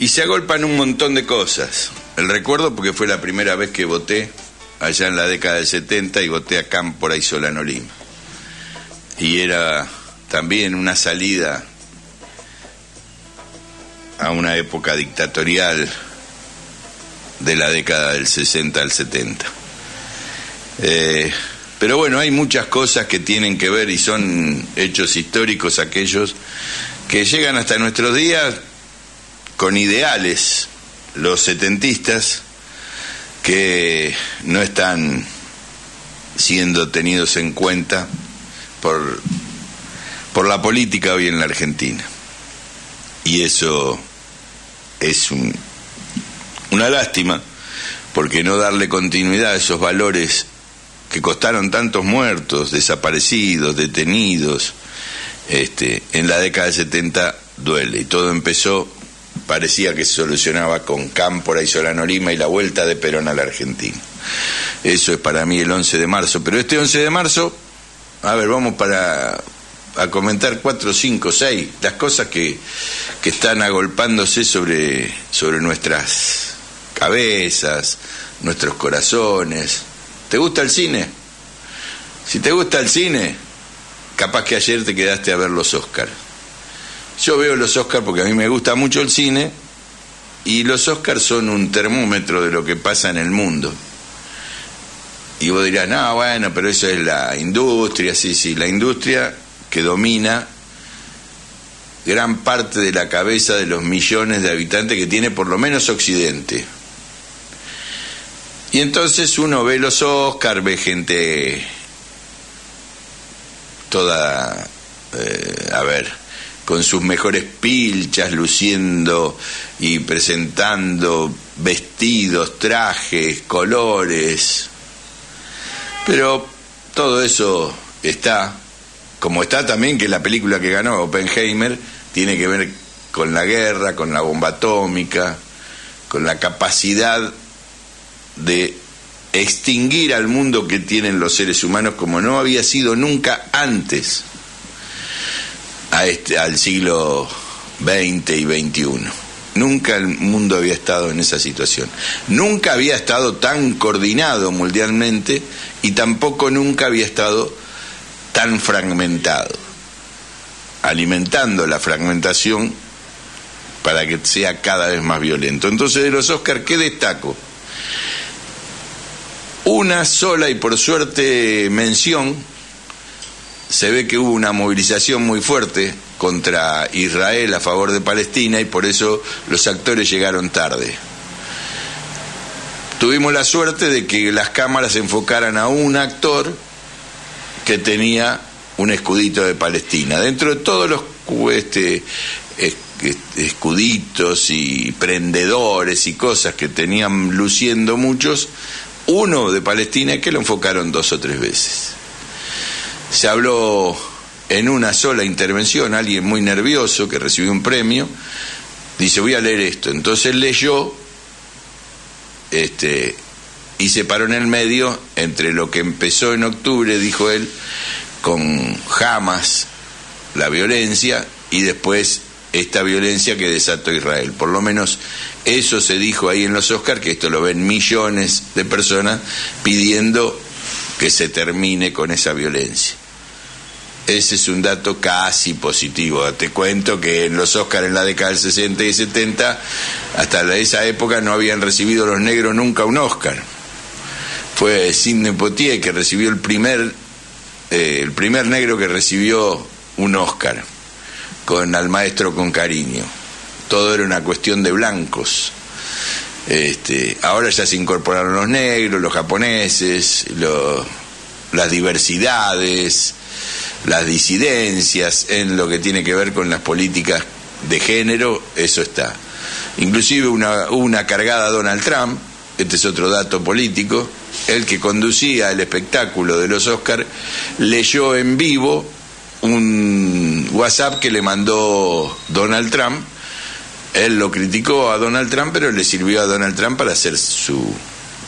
Y se agolpan un montón de cosas. El recuerdo porque fue la primera vez que voté allá en la década del 70 y voté a Cámpora y Solano Lima. Y era también una salida a una época dictatorial de la década del 60 al 70. Eh, pero bueno, hay muchas cosas que tienen que ver y son hechos históricos aquellos que llegan hasta nuestros días con ideales, los setentistas, que no están siendo tenidos en cuenta por, por la política hoy en la Argentina. Y eso es un, una lástima, porque no darle continuidad a esos valores que costaron tantos muertos, desaparecidos, detenidos, este, en la década de 70 duele. Y todo empezó, parecía que se solucionaba con Cámpora y Solano Lima y la vuelta de Perón a la Argentina. Eso es para mí el 11 de marzo. Pero este 11 de marzo, a ver, vamos para a comentar cuatro, cinco, seis, las cosas que, que están agolpándose sobre, sobre nuestras cabezas, nuestros corazones. ¿Te gusta el cine? Si te gusta el cine, capaz que ayer te quedaste a ver los Oscars. Yo veo los Oscars porque a mí me gusta mucho el cine y los Oscars son un termómetro de lo que pasa en el mundo. Y vos dirás, no, bueno, pero eso es la industria, sí, sí, la industria que domina gran parte de la cabeza de los millones de habitantes que tiene por lo menos Occidente. Y entonces uno ve los Oscars, ve gente toda, eh, a ver, con sus mejores pilchas, luciendo y presentando vestidos, trajes, colores. Pero todo eso está como está también que la película que ganó Oppenheimer tiene que ver con la guerra, con la bomba atómica, con la capacidad de extinguir al mundo que tienen los seres humanos como no había sido nunca antes a este, al siglo XX y XXI. Nunca el mundo había estado en esa situación. Nunca había estado tan coordinado mundialmente y tampoco nunca había estado tan fragmentado, alimentando la fragmentación para que sea cada vez más violento. Entonces, de los Oscars, ¿qué destaco? Una sola y por suerte mención, se ve que hubo una movilización muy fuerte contra Israel a favor de Palestina y por eso los actores llegaron tarde. Tuvimos la suerte de que las cámaras enfocaran a un actor que tenía un escudito de Palestina. Dentro de todos los este, escuditos y prendedores y cosas que tenían luciendo muchos, uno de Palestina que lo enfocaron dos o tres veces. Se habló en una sola intervención, alguien muy nervioso que recibió un premio, dice voy a leer esto. Entonces leyó este, y se paró en el medio entre lo que empezó en octubre, dijo él, con Hamas, la violencia, y después esta violencia que desató Israel. Por lo menos eso se dijo ahí en los Oscars, que esto lo ven millones de personas pidiendo que se termine con esa violencia. Ese es un dato casi positivo. Te cuento que en los Oscars en la década del 60 y 70, hasta esa época no habían recibido los negros nunca un Oscar fue Sidney Poitier que recibió el primer, eh, el primer negro que recibió un Oscar con al maestro con cariño. Todo era una cuestión de blancos. Este, ahora ya se incorporaron los negros, los japoneses, las diversidades, las disidencias en lo que tiene que ver con las políticas de género, eso está. Inclusive una, una cargada Donald Trump, este es otro dato político, el que conducía el espectáculo de los Oscars, leyó en vivo un WhatsApp que le mandó Donald Trump. Él lo criticó a Donald Trump, pero le sirvió a Donald Trump para hacer su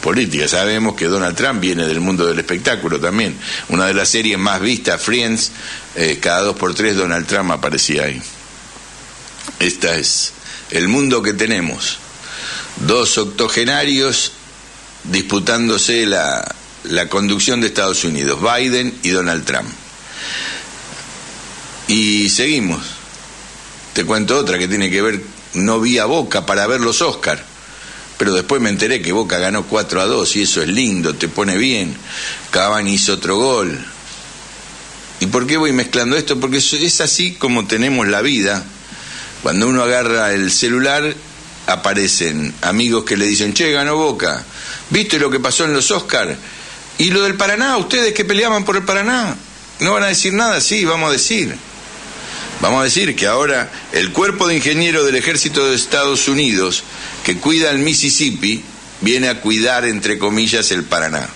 política. Sabemos que Donald Trump viene del mundo del espectáculo también. Una de las series más vistas, Friends, eh, cada dos por tres Donald Trump aparecía ahí. Esta es el mundo que tenemos. Dos octogenarios disputándose la, la conducción de Estados Unidos, Biden y Donald Trump. Y seguimos. Te cuento otra que tiene que ver, no vi a Boca para ver los Oscar, pero después me enteré que Boca ganó 4 a 2 y eso es lindo, te pone bien. Cavani hizo otro gol. ¿Y por qué voy mezclando esto? Porque es así como tenemos la vida. Cuando uno agarra el celular, aparecen amigos que le dicen, che, ganó Boca. ¿Viste lo que pasó en los Oscar? Y lo del Paraná, ustedes que peleaban por el Paraná, ¿no van a decir nada? Sí, vamos a decir. Vamos a decir que ahora el cuerpo de ingenieros del ejército de Estados Unidos que cuida el Mississippi viene a cuidar, entre comillas, el Paraná.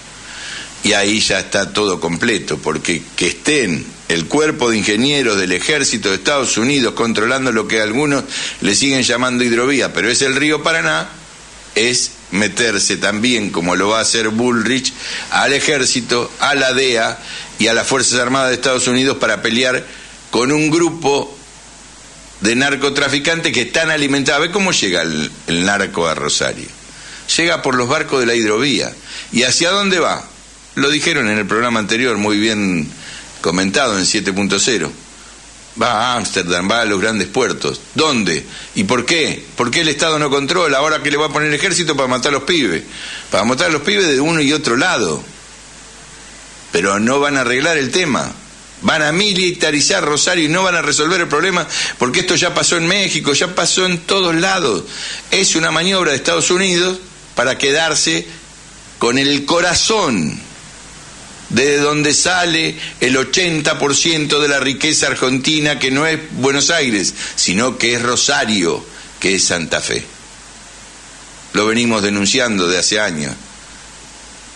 Y ahí ya está todo completo, porque que estén el cuerpo de ingenieros del ejército de Estados Unidos controlando lo que algunos le siguen llamando hidrovía, pero es el río Paraná, es meterse también, como lo va a hacer Bullrich, al ejército, a la DEA y a las Fuerzas Armadas de Estados Unidos para pelear con un grupo de narcotraficantes que están alimentados. ¿Ve cómo llega el, narco a Rosario? Llega por los barcos de la hidrovía. ¿Y hacia dónde va? Lo dijeron en el programa anterior, muy bien comentado en 7.0. Va a Ámsterdam, va a los grandes puertos. ¿Dónde? ¿Y por qué? ¿Por qué el Estado no controla? Ahora que le va a poner ejército para matar a los pibes. Para matar a los pibes de uno y otro lado. Pero no van a arreglar el tema. Van a militarizar Rosario y no van a resolver el problema porque esto ya pasó en México, ya pasó en todos lados. Es una maniobra de Estados Unidos para quedarse con el corazón de donde sale el 80% de la riqueza argentina, que no es Buenos Aires, sino que es Rosario, que es Santa Fe. Lo venimos denunciando de hace años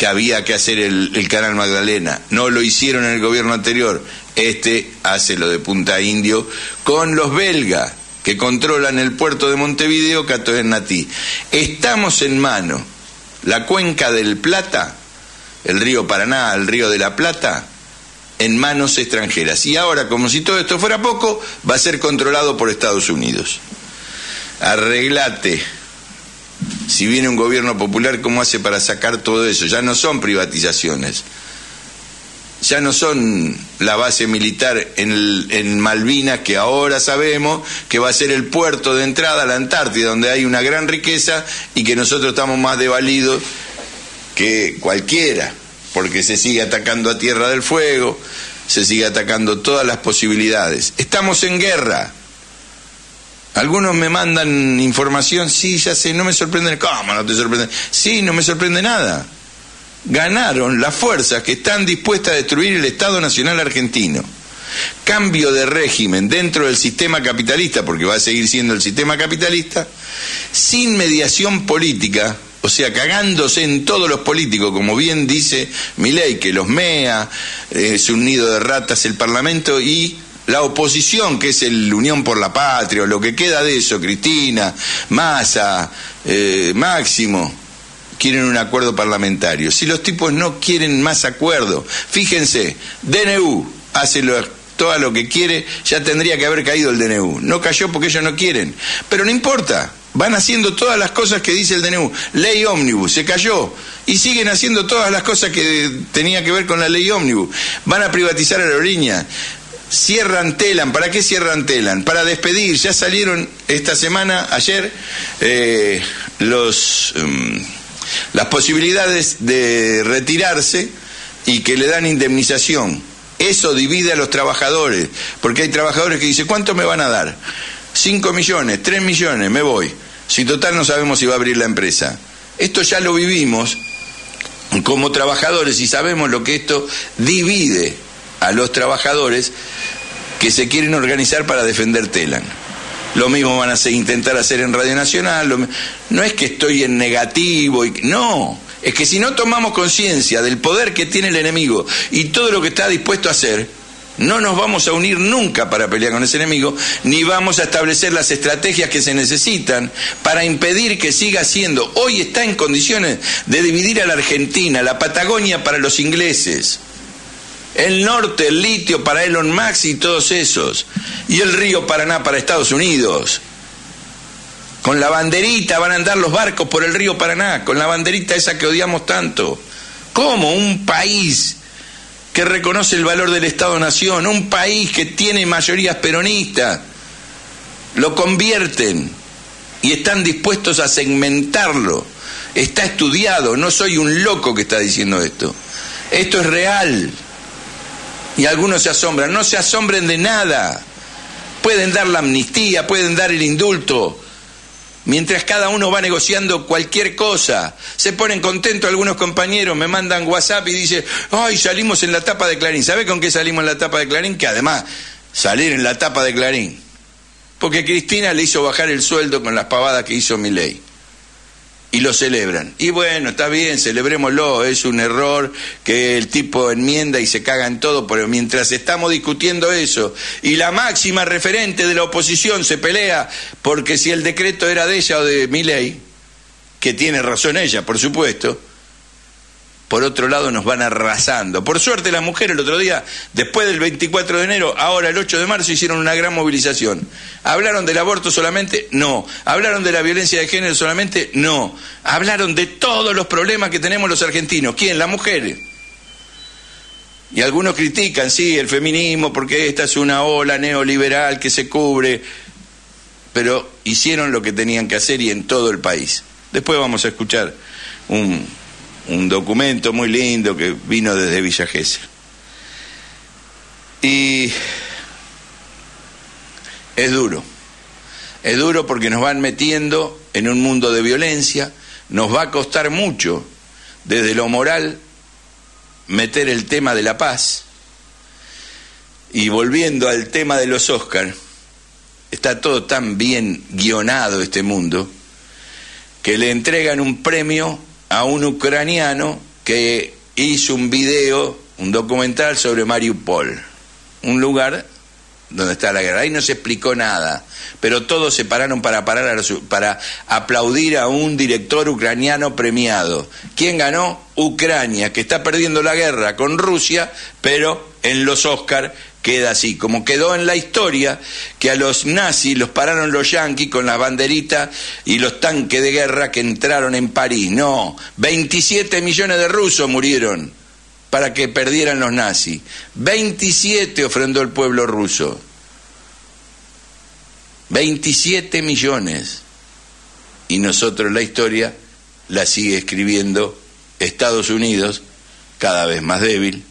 que había que hacer el, canal Magdalena. No lo hicieron en el gobierno anterior. Este hace lo de Punta Indio con los belgas que controlan el puerto de Montevideo, Cato en Natí. Estamos en mano. La cuenca del Plata, el río Paraná, el río de la Plata, en manos extranjeras. Y ahora, como si todo esto fuera poco, va a ser controlado por Estados Unidos. Arreglate si viene un gobierno popular, ¿cómo hace para sacar todo eso? Ya no son privatizaciones, ya no son la base militar en, Malvinas, que ahora sabemos que va a ser el puerto de entrada a la Antártida, donde hay una gran riqueza y que nosotros estamos más devalidos que cualquiera, porque se sigue atacando a Tierra del Fuego, se sigue atacando todas las posibilidades. Estamos en guerra algunos me mandan información, sí, ya sé, no me sorprende. ¿Cómo no te sorprende? Sí, no me sorprende nada. Ganaron las fuerzas que están dispuestas a destruir el Estado Nacional Argentino. Cambio de régimen dentro del sistema capitalista, porque va a seguir siendo el sistema capitalista, sin mediación política, o sea, cagándose en todos los políticos, como bien dice Milei, que los mea, es un nido de ratas el Parlamento y la oposición, que es el Unión por la Patria, o lo que queda de eso, Cristina, Massa, eh, Máximo, quieren un acuerdo parlamentario. Si los tipos no quieren más acuerdo, fíjense, DNU hace todo lo que quiere, ya tendría que haber caído el DNU. No cayó porque ellos no quieren. Pero no importa, van haciendo todas las cosas que dice el DNU. Ley ómnibus, se cayó. Y siguen haciendo todas las cosas que tenía que ver con la ley ómnibus. Van a privatizar a la orilla cierran Telan. ¿Para qué cierran Telan? Para despedir. Ya salieron esta semana, ayer, eh, los, em, las posibilidades de retirarse y que le dan indemnización. Eso divide a los trabajadores, porque hay trabajadores que dicen, ¿cuánto me van a dar? Cinco millones, tres millones, me voy. Si total no sabemos si va a abrir la empresa. Esto ya lo vivimos como trabajadores y sabemos lo que esto divide a los trabajadores que se quieren organizar para defender Telan. Lo mismo van a intentar hacer en Radio Nacional. no es que estoy en negativo, no, es que si no tomamos conciencia del poder que tiene el enemigo y todo lo que está dispuesto a hacer, no nos vamos a unir nunca para pelear con ese enemigo, ni vamos a establecer las estrategias que se necesitan para impedir que siga siendo. Hoy está en condiciones de dividir a la Argentina, la Patagonia para los ingleses el norte, el litio para Elon Musk y todos esos, y el río Paraná para Estados Unidos. Con la banderita van a andar los barcos por el río Paraná, con la banderita esa que odiamos tanto. ¿Cómo un país que reconoce el valor del Estado-Nación, un país que tiene mayorías peronistas, lo convierten y están dispuestos a segmentarlo? Está estudiado, no soy un loco que está diciendo esto. Esto es real. Y algunos se asombran. No se asombren de nada. Pueden dar la amnistía, pueden dar el indulto. Mientras cada uno va negociando cualquier cosa, se ponen contentos algunos compañeros, me mandan WhatsApp y dicen, ay, salimos en la tapa de Clarín. ¿Sabe con qué salimos en la tapa de Clarín? Que además, salir en la tapa de Clarín. Porque Cristina le hizo bajar el sueldo con las pavadas que hizo mi ley y lo celebran. Y bueno, está bien, celebrémoslo, es un error que el tipo enmienda y se caga en todo, pero mientras estamos discutiendo eso y la máxima referente de la oposición se pelea porque si el decreto era de ella o de mi ley, que tiene razón ella, por supuesto, por otro lado nos van arrasando. Por suerte las mujeres el otro día, después del 24 de enero, ahora el 8 de marzo, hicieron una gran movilización. ¿Hablaron del aborto solamente? No. ¿Hablaron de la violencia de género solamente? No. Hablaron de todos los problemas que tenemos los argentinos. ¿Quién? Las mujeres. Y algunos critican, sí, el feminismo, porque esta es una ola neoliberal que se cubre, pero hicieron lo que tenían que hacer y en todo el país. Después vamos a escuchar un, un documento muy lindo que vino desde Villa Gesell. Y es duro, es duro porque nos van metiendo en un mundo de violencia, nos va a costar mucho desde lo moral meter el tema de la paz. Y volviendo al tema de los Oscars, está todo tan bien guionado este mundo que le entregan un premio a un ucraniano que hizo un video, un documental sobre Mariupol, un lugar donde está la guerra. Ahí no se explicó nada, pero todos se pararon para, parar para aplaudir a un director ucraniano premiado. ¿Quién ganó? Ucrania, que está perdiendo la guerra con Rusia, pero en los Oscars queda así, como quedó en la historia que a los nazis los pararon los yanquis con las banderitas y los tanques de guerra que entraron en París. No, 27 millones de rusos murieron para que perdieran los nazis. 27 ofrendó el pueblo ruso. 27 millones. Y nosotros la historia la sigue escribiendo Estados Unidos, cada vez más débil,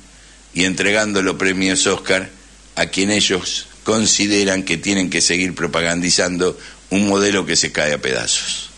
y entregando los premios Oscar a quien ellos consideran que tienen que seguir propagandizando un modelo que se cae a pedazos.